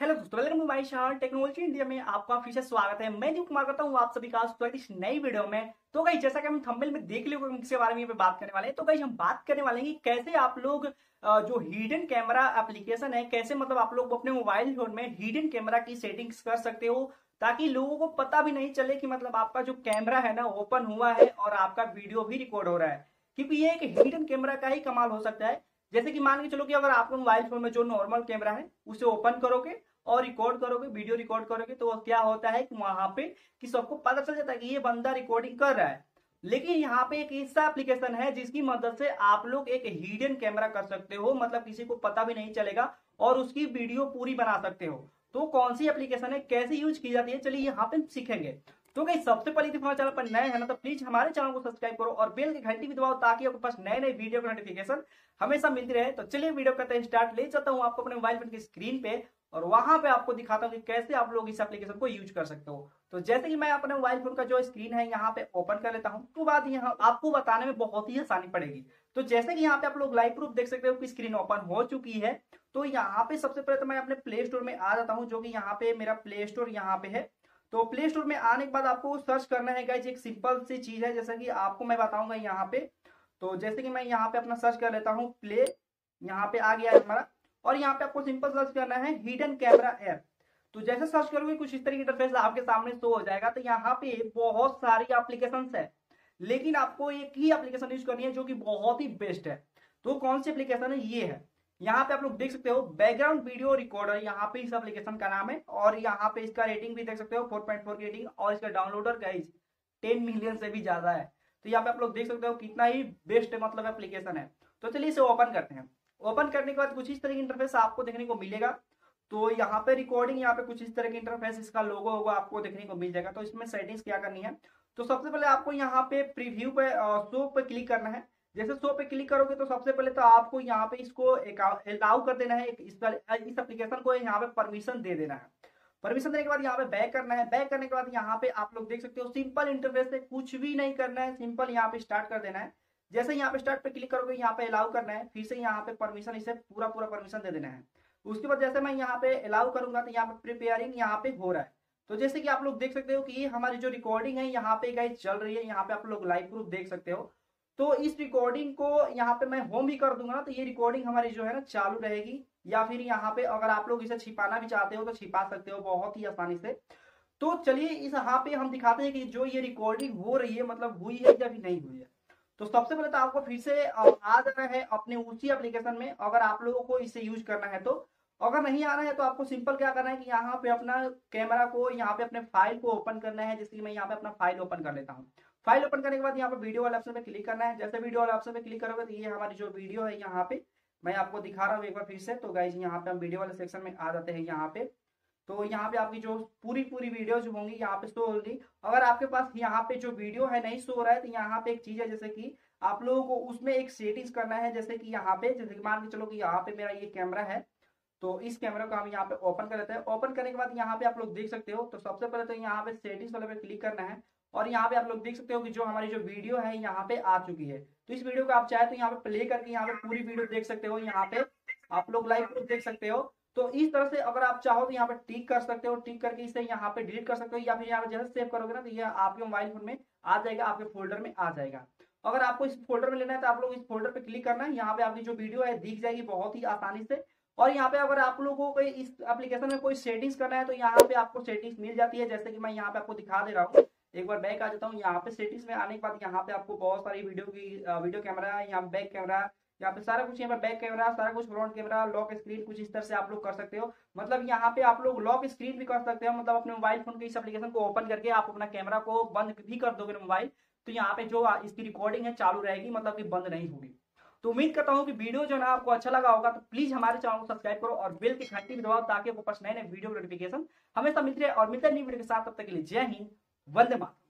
Hello दोस्तों, welcome to my channel technology India में आपका फिर से स्वागत है। मैं दीप कुमार करता हूँ आप सभी का स्वागत इस नई वीडियो में। तो गई जैसा कि हम थंबनेल में देख लियो किसके बारे में बात करने वाले हैं तो गई हम बात करने वाले हैं कि कैसे आप लोग जो हिडन कैमरा एप्लीकेशन है, कैसे मतलब आप लोग अपने मोबाइल फ़ोन में हिडन कैमरा की सेटिंग्स कर सकते हो, ताकि लोगों को पता भी नहीं चले कि मतलब आपका जो कैमरा है ना ओपन हुआ है और आपका वीडियो भी रिकॉर्ड हो रहा है। क्योंकि ये एक हिडन कैमरा का ही कमाल हो सकता है। जैसे कि मान के चलो कि अगर आपका मोबाइल फ़ोन में जो नॉर्मल कैमरा है, उसे ओपन करोगे और रिकॉर्ड करोगे वीडियो रिकॉर्ड करोगे तो क्या होता है कि वहाँ पे कि सबको पता चल जाता है कि ये बंदा रिकॉर्डिंग कर रहा है। लेकिन यहाँ पे एक ऐसा एप्लीकेशन है जिसकी मदद से आप लोग एक हिडन कैमरा कर सकते हो मतलब किसी को पता भी नहीं चलेगा और उसकी वीडियो पूरी बना सकते हो। तो कौन सी एप्लीकेशन है? कैसे यूज़ की जाती है? चलिए यहाँ पे सीखेंगे। तो कहीं सबसे पहले यदि हमारे चैनल पर नए हैं ना तो प्लीज़ हमारे चैनल को सब्सक्राइब करो और बेल की घंटी भी दबाओ ताकि आपके पास नए नए वीडियो का नोटिफिकेशन हमेशा मिलती रहे। तो चलिए वीडियो करते हैं स्टार्ट ले जाता हूँ आपको अपने मोबाइल फ़ोन की स्क्रीन पे और वहाँ पे आपको दिखाता हूँ कि कैसे आप लोग इस एप्लीकेशन को यूज़ कर सकते हो। तो जैसे कि मैं अपने मोबाइल फ़ोन का जो स्क्रीन है यहाँ पे ओपन कर लेता हूँ। तो बात यहाँ आपको बताने में बहुत ही आसानी पड़ेगी। तो जैसे कि यहाँ पे आप लोग लाइव प्रूफ देख सकते हो कि स्क्रीन ओपन हो चुकी है। तो यहाँ पे सबसे पहले तो मैं अपने प्ले स्टोर में आ जाता हूँ, जो कि यहाँ पे मेरा प्ले स्टोर यहाँ पे है। तो प्ले स्टोर में आने के बाद आपको सर्च करना है गाइज़ एक सिंपल सी चीज़ है, जैसा कि आपको मैं बताऊँगा यहाँ पे। तो जैसे कि मैं यहाँ पे अपना सर्च कर लेता हूँ प्ले यहाँ पे आ गया है हमारा। और यहाँ पे आपको सिंपल सर्च करना है हिडन कैमरा ऐप तो जैसे सर्च करोगे, कुछ इस तरह की इंटरफेस आपके सामने शो हो जाएगा। तो यहाँ पे बहुत सारी एप्लीकेशन है, लेकिन आपको एक ही एप्लीकेशन यूज़ करनी है, जो कि बहुत ही बेस्ट है। तो कौन सी एप्लीकेशन है? ये है। यहाँ पे आप लोग देख सकते हो बैकग्राउंड वीडियो रिकॉर्डर यहाँ पे इस एप्लीकेशन का नाम है और यहाँ पे इसका रेटिंग भी देख सकते हो 4.4 की रेटिंग और इसका डाउनलोडर गाइज़ 10 मिलियन से भी ज़्यादा है। तो यहाँ पे आप लोग देख सकते हो कितना ही बेस्ट मतलब एप्लीकेशन है। तो चलिए इसे ओपन करते हैं। ओपन करने के बाद कुछ इस तरह की इंटरफेस आपको देखने को मिलेगा। तो यहाँ पे रिकॉर्डिंग यहाँ पे कुछ इस तरह की इंटरफेस इसका लोगो होगा, आपको देखने को मिल जाएगा। तो इसमें सेटिंग्स क्या करनी है? तो सबसे पहले आपको यहाँ पे प्रीव्यू पे शो पे क्लिक करना है। जैसे शो पे क्लिक करोगे तो सबसे पहले तो आपको यहाँ पे इसको अलाउ कर देना है इस एप्लीकेशन को यहाँ पे परमिशन दे देना है परमिशन देने के बाद यहाँ पे बैक करना है बैक करने के बाद यहाँ पे आप लोग देख सकते हो सिंपल इंटरफेस है कुछ भी नहीं करना है सिंपल यहाँ पे स्टार्ट कर देना है जैसे यहाँ पे स्टार्ट पे क्लिक करोगे यहाँ पे अलाउ करना है फिर से यहाँ पे परमिशन इसे पूरा पूरा परमिशन दे देना है उसके बाद जैसे मैं यहाँ पे अलाउ करूँगा तो यहाँ पे प्रिपेयरिंग यहाँ पे हो रहा है तो जैसे कि आप लोग देख सकते हो कि हमारी जो रिकॉर्डिंग है यहाँ पे गाइज़ चल रही है यहाँ पे आप लोग लाइव प्रूफ देख सकते हो तो इस रिकॉर्डिंग को यहाँ पे मैं होम भी कर दूँगा ना तो ये रिकॉर्डिंग हमारी जो है ना चालू रहेगी। या फिर यहाँ पे अगर आप लोग इसे छिपाना भी चाहते हो तो छिपा सकते हो बहुत ही आसानी से। तो चलिए, इस यहाँ पे हम दिखाते हैं कि जो ये रिकॉर्डिंग हो रही है मतलब हुई है या फिर नहीं हुई है। तो सबसे पहले तो आपको फिर से आ जाना है अपने उसी एप्लीकेशन में। अगर आप लोगों को इसे यूज़ करना है तो। अगर नहीं आना है तो आपको सिंपल क्या करना है कि यहाँ पे अपना कैमरा को, यहाँ पे अपने फ़ाइल को ओपन करना है जैसे कि मैं यहाँ पे अपना फ़ाइल ओपन कर लेता हूँ। फ़ाइल ओपन करने के बाद यहाँ पे वीडियो वाले ऑप्शन पे क्लिक करना है जैसे वीडियो वाले ऑप्शन में क्लिक करोगे तो ये हमारी जो वीडियो है यहाँ पे मैं आपको दिखा रहा हूँ एक बार फिर से तो गाइज़ यहाँ पे हम वीडियो वाले सेक्शन में आ जाते हैं यहाँ पे तो यहाँ पे आपकी जो पूरी पूरी वीडियो जो होंगी यहाँ पे शो होगी अगर आपके पास यहाँ पे जो वीडियो है नहीं शो रहा है तो यहाँ पे एक चीज़ है जैसे कि आप लोगों को उसमें एक सेटिंग्स करना है जैसे कि यहाँ पे जैसे मान के चलो कि यहाँ पे मेरा ये कैमरा है तो इस कैमरा को हम यहाँ पे ओपन कर लेते हैं ओपन करने के बाद यहाँ पे आप लोग देख सकते हो तो सबसे पहले तो यहाँ पे सेटिंग्स वाले पे क्लिक करना है और यहाँ पे आप लोग देख सकते हो कि जो हमारी जो वीडियो है यहाँ पे आ चुकी है तो इस वीडियो को आप चाहे तो यहाँ पे प्ले करके यहाँ पे पूरी वीडियो देख सकते हो यहाँ पे आप लोग लाइव प्रूफ देख सकते हो तो इस तरह से अगर आप चाहो तो यहाँ पे टिक कर सकते हो टिक करके इसे यहाँ पे डिलीट कर सकते हो या फिर यहाँ पे जैसे सेव करोगे ना तो ये आपके मोबाइल फ़ोन में आ जाएगा आपके फोल्डर में आ जाएगा अगर आपको इस फोल्डर में लेना है तो आप लोग इस फोल्डर पे क्लिक करना है यहाँ पे आपकी जो वीडियो है दिख जाएगी बहुत ही आसानी से और यहाँ पे अगर आप लोगों को इस एप्लीकेशन में कोई सेटिंग्स करना है तो यहाँ पे आपको सेटिंग्स मिल जाती है जैसे कि मैं यहाँ पे आपको दिखा दे रहा हूँ एक बार बैक आ जाता हूँ। यहाँ पे सेटिंग्स में आने के बाद यहाँ पे आपको बहुत सारी वीडियो की वीडियो कैमरा यहाँ बैक कैमरा यहाँ पे सारा कुछ, यहाँ पे बैक कैमरा सारा कुछ फ्रंट कैमरा लॉक स्क्रीन कुछ इस तरह से आप लोग कर सकते हो। मतलब यहाँ पे आप लोग लॉक स्क्रीन भी कर सकते हो। मतलब अपने मोबाइल फ़ोन के इस एप्लीकेशन को ओपन करके आप अपना कैमरा को बंद भी कर दोगे मोबाइल तो यहाँ पे जो इसकी रिकॉर्डिंग है चालू रहेगी मतलब कि बंद नहीं होगी। तो उम्मीद करता हूँ कि वीडियो जो ना आपको अच्छा लगा होगा तो प्लीज़ हमारे चैनल को सब्सक्राइब करो और बेल की घंटी भी दबाओ ताकि आपको पास नए नए वीडियो नोटिफिकेशन हमेशा मिलते और मिलते नहीं वीडियो के साथ, तब तक के लिए जय हिंद। वंदे मातरम।